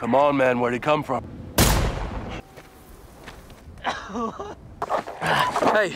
Come on, man, where'd he come from? Hey,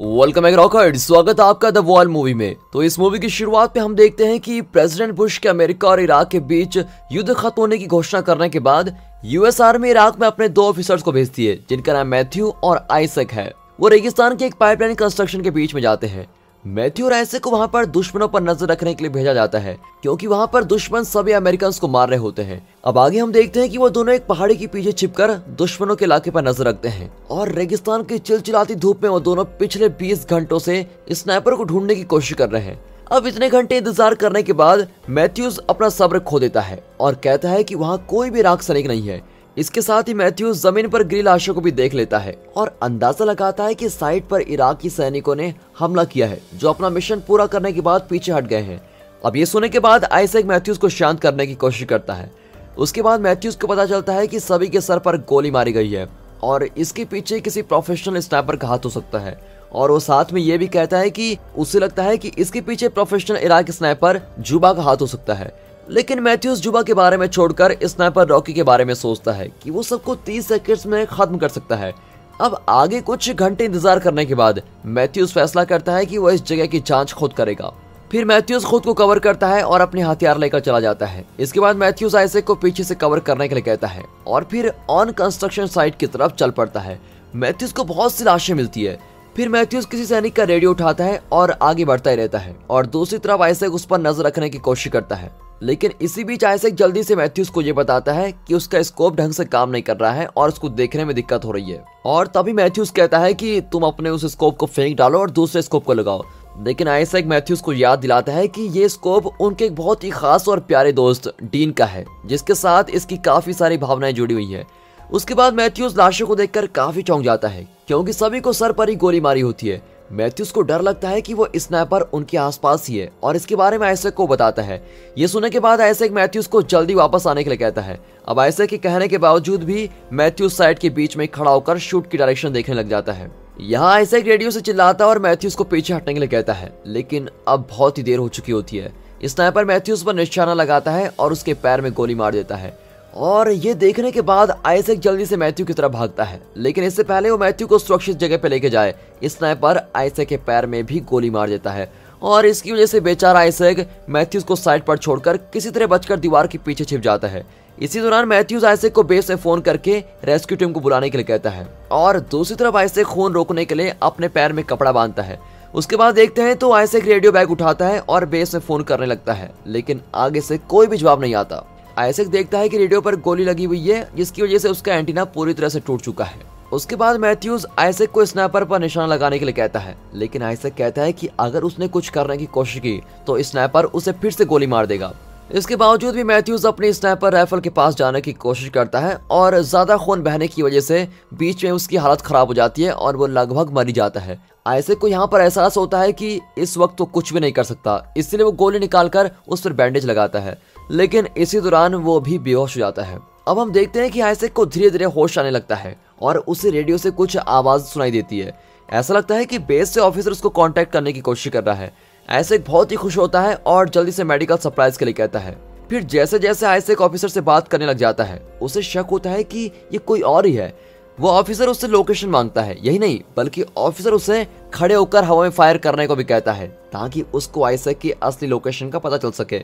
welcome रॉकर्ड स्वागत है आपका द वॉल मूवी में। तो इस मूवी की शुरुआत में हम देखते हैं कि प्रेसिडेंट बुश के अमेरिका और इराक के बीच युद्ध खत्म होने की घोषणा करने के बाद यूएस आर्मी इराक में अपने दो ऑफिसर्स को भेजती है जिनका नाम मैथ्यू और आइसक है। वो रेगिस्तान के एक पाइपलाइन कंस्ट्रक्शन के बीच में जाते हैं। मैथ्यू आइसक को वहाँ पर दुश्मनों पर नज़र रखने के लिए भेजा जाता है, क्योंकि वहाँ पर दुश्मन सभी अमेरिकन को मार रहे होते हैं। अब आगे हम देखते हैं कि वो दोनों एक पहाड़ी के पीछे छिपकर दुश्मनों के इलाके पर नज़र रखते हैं। और रेगिस्तान की चिलचिलाती धूप में वो दोनों पिछले 20 घंटों से स्नाइपर को ढूँढने की कोशिश कर रहे हैं। अब इतने घंटे इंतज़ार करने के बाद मैथ्यूज अपना सब्र खो देता है और कहता है कि वहाँ कोई भी राख सैनिक नहीं है। इसके साथ ही मैथ्यूज ज़मीन पर गिरी लाशों को भी देख लेता है और अंदाज़ा लगाता है कि साइट पर इराकी सैनिकों ने हमला किया है, जो अपना मिशन पूरा करने के बाद पीछे हट गए हैं। अब ये सुनने के बाद आइसैक मैथ्यूज को शांत करने की कोशिश करता है। उसके बाद मैथ्यूज को पता चलता है कि सभी के सर पर गोली मारी गई है और इसके पीछे किसी प्रोफेशनल स्नाइपर का हाथ हो सकता है। और वो साथ में ये भी कहता है कि उसे लगता है कि इसके पीछे प्रोफेशनल इराक स्नाइपर जुबा का हाथ हो सकता है। लेकिन मैथ्यूज जुबा के बारे में छोड़कर स्नाइपर रॉकी के बारे में सोचता है कि वो सबको 30 सेकंड्स में खत्म कर सकता है। अब आगे कुछ घंटे इंतज़ार करने के बाद मैथ्यूज फैसला करता है कि वो इस जगह की जाँच खुद करेगा। फिर मैथ्यूज खुद को कवर करता है और अपने हथियार लेकर चला जाता है। इसके बाद मैथ्यूज आइसेक को पीछे से कवर करने के लिए कहता है और फिर ऑन कंस्ट्रक्शन साइट की तरफ़ चल पड़ता है। मैथ्यूज को बहुत सी लाशें मिलती है। फिर मैथ्यूज किसी सैनिक का रेडियो उठाता है और आगे बढ़ता ही रहता है और दूसरी तरफ़ आइसेक उस पर नज़र रखने की कोशिश करता है। लेकिन इसी बीच आइसेक जल्दी से मैथ्यूज को ये बताता है कि उसका स्कोप ढंग से काम नहीं कर रहा है और उसको देखने में दिक्कत हो रही है। और तभी मैथ्यूज कहता है कि तुम अपने उस स्कोप को फेंक डालो और दूसरे स्कोप को लगाओ। लेकिन आइसेक मैथ्यूज को याद दिलाता है कि ये स्कोप उनके एक बहुत ही खास और प्यारे दोस्त डीन का है, जिसके साथ इसकी काफ़ी सारी भावनाएँ जुड़ी हुई है। उसके बाद मैथ्यूज लाशों को देखकर काफ़ी चौंक जाता है, क्योंकि सभी को सर पर ही गोली मारी होती है। मैथ्यूज को डर लगता है कि वो स्नैपर उनके आसपास ही है और इसके बारे में आइसक को बताता है। ये सुनने के बाद आइसक मैथ्यूज को जल्दी वापस आने के लिए कहता है। अब आइसक के कहने के बावजूद भी मैथ्यूज साइड के बीच में खड़ा होकर शूट की डायरेक्शन देखने लग जाता है। यहाँ आइसक रेडियो से चिल्लाता और मैथ्यूज को पीछे हटने के लिए कहता है, लेकिन अब बहुत ही देर हो चुकी होती है। स्नाइपर मैथ्यूज पर निशाना लगाता है और उसके पैर में गोली मार देता है। और ये देखने के बाद आइसक जल्दी से मैथ्यू की तरफ़ भागता है। लेकिन इससे पहले वो मैथ्यू को सुरक्षित जगह पे लेके जाए। स्नाइपर आइसक के पैर में भी गोली मार देता है। और इसकी वजह से बेचारा आइसक मैथ्यूज को साइड पर छोड़कर किसी तरह बचकर दीवार के पीछे छिप जाता है। इसी दौरान मैथ्यूज आइसक को बेस से फ़ोन करके रेस्क्यू टीम को बुलाने के लिए कहता है। और दूसरी तरफ़ आइसक खून रोकने के लिए अपने पैर में कपड़ा बांधता है। उसके बाद देखते हैं तो आइसक रेडियो बैग उठाता है और बेस में फ़ोन करने लगता है। लेकिन आगे से कोई भी जवाब नहीं आता। आइसक देखता है कि रेडियो पर गोली लगी हुई है, जिसकी वजह से उसका एंटीना पूरी तरह से टूट चुका है। उसके बाद मैथ्यूज आइसक को स्नैपर पर निशाना लगाने के लिए कहता है, लेकिन आइसक कहता है कि अगर उसने कुछ करने की कोशिश की तो स्नैपर उसे फिर से गोली मार देगा। इसके बावजूद भी मैथ्यूज अपनी स्नैपर राइफल के पास जाने की कोशिश करता है और ज़्यादा खून बहने की वजह से बीच में उसकी हालत खराब हो जाती है और वो लगभग मरी जाता है। आइसक को यहाँ पर एहसास होता है कि इस वक्त तो कुछ भी नहीं कर सकता, इसलिए वो गोली निकालकर उस पर बैंडेज लगाता है। लेकिन इसी दौरान वो भी बेहोश हो जाता है। अब हम देखते हैं कि आइसक को धीरे धीरे होश आने लगता है और उसे रेडियो से कुछ आवाज़ सुनाई देती है। ऐसा लगता है कि बेस से ऑफिसर उसको कांटेक्ट करने की कोशिश कर रहा है। आइसक बहुत ही खुश होता है और जल्दी से मेडिकल सप्लाईज के लिए कहता है। फिर जैसे जैसे आइसक ऑफिसर से बात करने लग जाता है, उसे शक होता है कि ये कोई और ही है। वो ऑफिसर उससे लोकेशन माँगता है। यही नहीं, बल्कि ऑफिसर उसे खड़े होकर हवा में फायर करने को भी कहता है, ताकि उसको आइसक की असली लोकेशन का पता चल सके।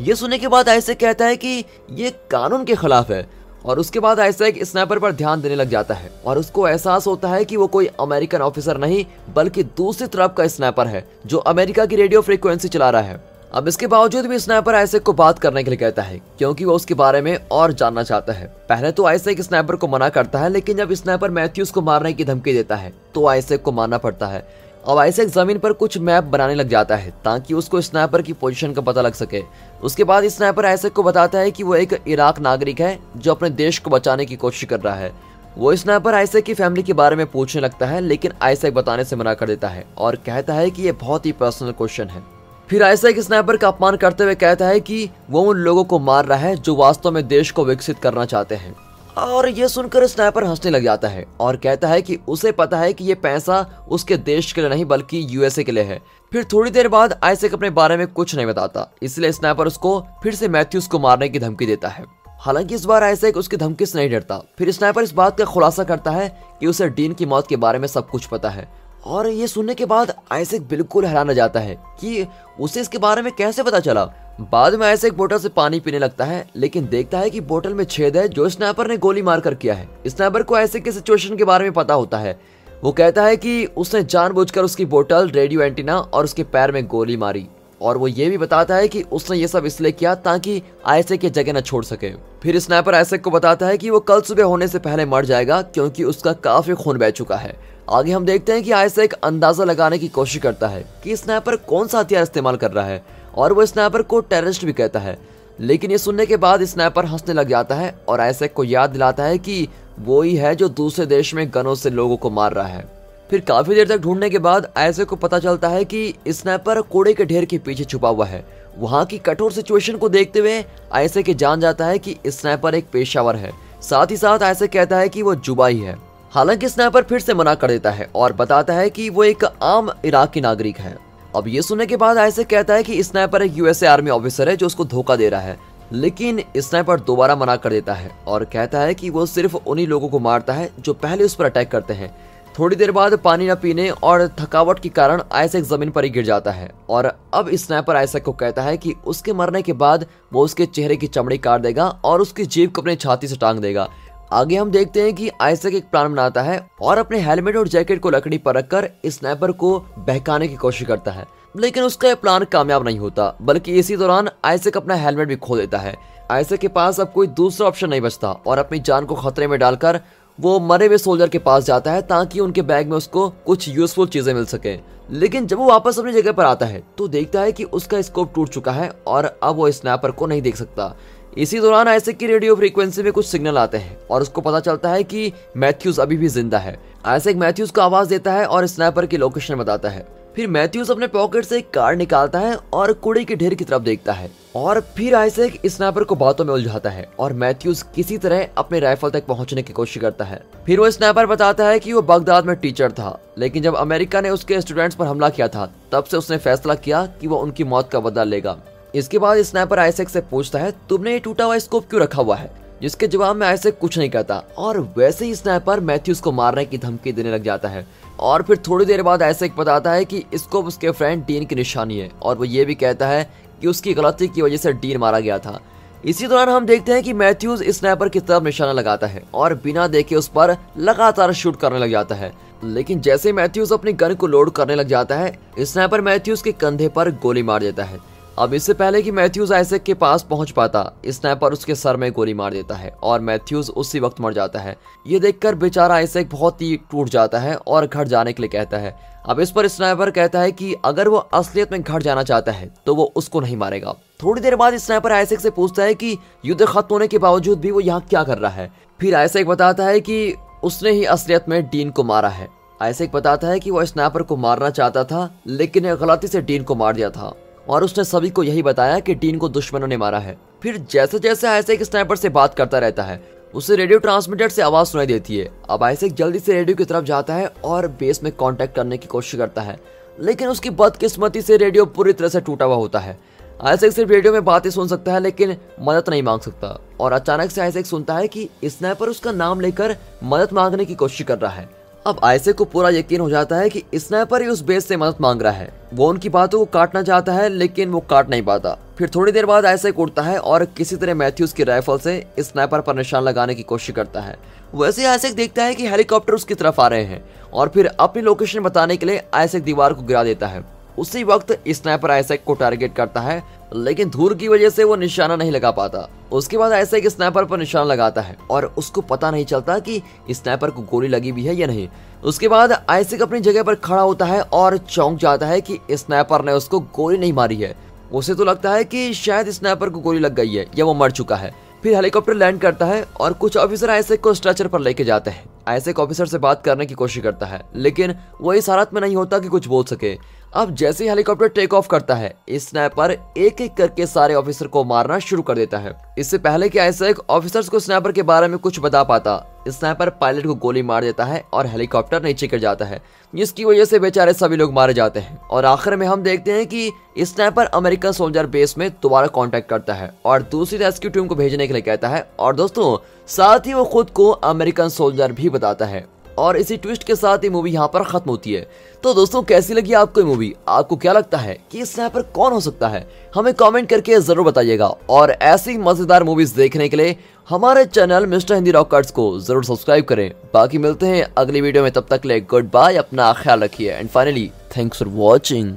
ये सुनने के बाद आइसक कहता है कि ये कानून के खिलाफ है, और उसके बाद आइसक स्नैपर पर ध्यान देने लग जाता है, और उसको एहसास होता है कि वो कोई अमेरिकन ऑफिसर नहीं, बल्कि दूसरी तरफ़ का स्नैपर है, जो अमेरिका की रेडियो फ्रीक्वेंसी चला रहा है। अब इसके बावजूद भी स्नैपर आइसक को बात करने के लिए कहता है, क्योंकि वो उसके बारे में और जानना चाहता है। पहले तो आइसक स्नैपर को मना करता है, लेकिन जब स्नैपर मैथ्यूज को मारने की धमकी देता है तो आइसक को मारना पड़ता है। अब आइसक ज़मीन पर कुछ मैप बनाने लग जाता है, ताकि उसको स्नैपर की पोजीशन का पता लग सके। उसके बाद स्नैपर आइसक को बताता है कि वो एक इराक नागरिक है, जो अपने देश को बचाने की कोशिश कर रहा है। वो स्नैपर आइसक की फैमिली के बारे में पूछने लगता है, लेकिन आइसक बताने से मना कर देता है और कहता है कि ये बहुत ही पर्सनल क्वेश्चन है। फिर आइसक स्नैपर का अपमान करते हुए कहता है कि वो उन लोगों को मार रहा है जो वास्तव में देश को विकसित करना चाहते हैं। और ये सुनकर स्नैपर हंसने लग जाता है और कहता है कि उसे पता है कि ये पैसा उसके देश के लिए नहीं, बल्कि यूएसए के लिए है। फिर थोड़ी देर बाद आइसक अपने बारे में कुछ नहीं बताता, इसलिए स्नैपर उसको फिर से मैथ्यूज को मारने की धमकी देता है। हालाँकि इस बार ऐसा उसकी धमकी से नहीं डरता। फिर स्नाइपर इस बात का खुलासा करता है कि उसे डीन की मौत के बारे में सब कुछ पता है। और ये सुनने के बाद आइसेक बिल्कुल हैरान जाता है कि उसे इसके बारे में कैसे पता चला। बाद में आइसेक बोतल से पानी पीने लगता है, लेकिन देखता है कि बोतल में छेद है जो स्नैपर ने गोली मार कर किया है। स्नैपर को ऐसे के सिचुएशन के बारे में पता होता है। वो कहता है कि उसने जानबूझकर उसकी बोतल, रेडियो एंटीना और उसके पैर में गोली मारी। और वो ये भी बताता है कि उसने ये सब इसलिए किया ताकि आयसे की जगह न छोड़ सके। फिर स्नैपर आयसेक को बताता है कि वो कल सुबह होने से पहले मर जाएगा क्योंकि उसका काफ़ी खून बह चुका है। आगे हम देखते हैं कि आयसेक अंदाज़ा लगाने की कोशिश करता है कि स्नैपर कौन सा हथियार इस्तेमाल कर रहा है और वो स्नैपर को टेररिस्ट भी कहता है। लेकिन ये सुनने के बाद स्नैपर हंसने लग जाता है और आयसेक को याद दिलाता है कि वो ही है जो दूसरे देश में गनों से लोगों को मार रहा है। फिर काफ़ी देर तक ढूँढने के बाद ऐसे को पता चलता है कि स्नैपर कूड़े के ढेर के पीछे छुपा हुआ है। वहाँ की कठोर सिचुएशन को देखते हुए ऐसे के जान जाता है कि स्नैपर एक पेशावर है। साथ ही साथ ऐसे कहता है कि वो जुबा ही। है हालाँकि स्नैपर फिर से मना कर देता है और बताता है कि वो एक आम इराकी नागरिक है। अब ये सुनने के बाद ऐसे कहता है कि स्नैपर एक यूएसए आर्मी ऑफिसर है जो उसको धोखा दे रहा है। लेकिन स्नैपर दोबारा मना कर देता है और कहता है कि वो सिर्फ़ उन्हीं लोगों को मारता है जो पहले उस पर अटैक करते हैं। थोड़ी देर बाद पानी न पीने और थकावट के कारण आयसक ज़मीन पर ही गिर जाता है। और अब स्नैपर आयसक को कहता है कि उसके मरने के बाद वो उसके चेहरे की चमड़ी काट देगा और उसकी जीप को अपनी छाती से टांग देगा। आगे हम देखते हैं कि आयसक एक प्लान बनाता है और अपने हेलमेट और जैकेट को लकड़ी पर रखकर स्नैपर को बहकाने की कोशिश करता है। लेकिन उसका यह प्लान कामयाब नहीं होता, बल्कि इसी दौरान आयसक अपना हेलमेट भी खो देता है। आयसक के पास अब कोई दूसरा ऑप्शन नहीं बचता और अपनी जान को खतरे में डालकर वो मरे हुए सोल्जर के पास जाता है ताकि उनके बैग में उसको कुछ यूजफुल चीज़ें मिल सके। लेकिन जब वो वापस अपनी जगह पर आता है तो देखता है कि उसका स्कोप टूट चुका है और अब वो स्नैपर को नहीं देख सकता। इसी दौरान ऐसे की रेडियो फ्रीक्वेंसी में कुछ सिग्नल आते हैं और उसको पता चलता है कि मैथ्यूज अभी भी ज़िंदा है। ऐसे मैथ्यूज को आवाज़ देता है और स्नैपर की लोकेशन बताता है। फिर मैथ्यूज अपने पॉकेट से एक कार्ड निकालता है और कूड़े के ढेर की तरफ़ देखता है। और फिर आइसेक स्नैपर को बातों में उलझाता है और मैथ्यूज किसी तरह अपने राइफल तक पहुँचने की कोशिश करता है। फिर वो स्नैपर बताता है कि वो बगदाद में टीचर था, लेकिन जब अमेरिका ने उसके स्टूडेंट्स पर हमला किया था, तब से उसने फैसला किया कि वो उनकी मौत का बदला लेगा। इसके बाद स्नैपर आइसेक से पूछता है, तुमने ये टूटा हुआ स्कोप क्यों रखा हुआ है? जिसके जवाब में ऐसे कुछ नहीं कहता। और वैसे ही स्नैपर मैथ्यूज को मारने की धमकी देने लग जाता है। और फिर थोड़ी देर बाद ऐसे बताता है कि इसको उसके फ्रेंड डीन की निशानी है। और वो ये भी कहता है कि उसकी गलती की वजह से डीन मारा गया था। इसी दौरान हम देखते हैं कि मैथ्यूज स्नैपर की तरफ़ निशाना लगाता है और बिना देखे उस पर लगातार शूट करने लग जाता है। लेकिन जैसे मैथ्यूज अपनी गन को लोड करने लग जाता है स्नैपर मैथ्यूज के कंधे पर गोली मार देता है। अब इससे पहले कि मैथ्यूज आइसेक के पास पहुँच पाता स्नैपर उसके सर में गोली मार देता है और मैथ्यूज उसी वक्त मर जाता है। ये देखकर बेचारा आइसेक बहुत ही टूट जाता है और घर जाने के लिए कहता है। अब इस पर स्नैपर कहता है कि अगर वो असलियत में घर जाना चाहता है तो वो उसको नहीं मारेगा। थोड़ी देर बाद स्नैपर आइसेक से पूछता है कि युद्ध खत्म होने के बावजूद भी वो यहाँ क्या कर रहा है? फिर आइसेक बताता है कि उसने ही असलियत में डीन को मारा है। आइसेक बताता है कि वो स्नैपर को मारना चाहता था, लेकिन गलती से डीन को मार दिया था। और उसने सभी को यही बताया कि डीन को दुश्मनों ने मारा है। फिर जैसे जैसे आइसेक स्नाइपर से बात करता रहता है, उसे रेडियो ट्रांसमीटर से आवाज़ सुनाई देती है। अब आइसेक जल्दी से रेडियो की तरफ़ जाता है और बेस में कांटेक्ट करने की कोशिश करता है, लेकिन उसकी बदकिस्मती से रेडियो पूरी तरह से टूटा हुआ होता है। आइसेक सिर्फ़ रेडियो में बातें सुन सकता है, लेकिन मदद नहीं मांग सकता। और अचानक से आइसेक सुनता है कि स्नाइपर उसका नाम लेकर मदद मांगने की कोशिश कर रहा है। अब आयसे को पूरा यकीन हो जाता है कि स्नैपर ही उस बेस से मदद मांग रहा है। वो उनकी बातों को काटना चाहता है, लेकिन वो काट नहीं पाता। फिर थोड़ी देर बाद ऐसे उड़ता है और किसी तरह मैथ्यूज की राइफल से स्नैपर पर निशान लगाने की कोशिश करता है। वैसे आयसेक देखता है कि हेलीकॉप्टर उसकी तरफ़ आ रहे हैं और फिर अपनी लोकेशन बताने के लिए आयसेक दीवार को गिरा देता है। उसी वक्त स्नैपर आयसेक को टारगेट करता है, लेकिन धूल की वजह से वो निशाना नहीं लगा पाता। उसके बाद आयसेक स्नैपर पर निशान लगाता है, और उसको पता नहीं चलता कि स्नैपर को गोली लगी भी है या नहीं। उसके बाद आयसेक अपनी जगह पर खड़ा होता है और चौंक जाता है कि स्नैपर ने उसको गोली नहीं मारी है। उसे तो लगता है कि शायद स्नैपर को गोली लग गई है या वो मर चुका है। फिर हेलीकॉप्टर लैंड करता है और कुछ ऑफिसर आयसेक को स्ट्रेचर पर लेके जाते हैं। आयसेक ऑफिसर से बात करने की कोशिश करता है, लेकिन वो इस हालत में नहीं होता कि कुछ बोल सके। अब जैसे ही हेलीकॉप्टर टेक ऑफ़ करता है स्नैपर एक एक करके सारे ऑफिसर को मारना शुरू कर देता है। इससे पहले कि आइसैक ऑफिसर्स को स्नैपर के बारे में कुछ बता पाता स्नैपर पायलट को गोली मार देता है और हेलीकॉप्टर नीचे गिर जाता है, जिसकी वजह से बेचारे सभी लोग मारे जाते हैं। और आखिर में हम देखते हैं कि स्नैपर अमेरिकन सोल्जर बेस में दोबारा कॉन्टेक्ट करता है और दूसरी रेस्क्यू टीम को भेजने के लिए कहता है। और दोस्तों साथ ही वो खुद को अमेरिकन सोल्जर भी बताता है। और इसी ट्विस्ट के साथ ही मूवी यहाँ पर खत्म होती है। तो दोस्तों, कैसी लगी आपको ये मूवी? आपको क्या लगता है कि स्नैपर कौन हो सकता है? हमें कमेंट करके ज़रूर बताइएगा। और ऐसी मज़ेदार मूवीज़ देखने के लिए हमारे चैनल मिस्टर हिंदी रॉकर्ट्स को ज़रूर सब्सक्राइब करें। बाकी मिलते हैं अगली वीडियो में। तब तक ले गुड बाय, अपना ख्याल रखिए। And finally thanks for watching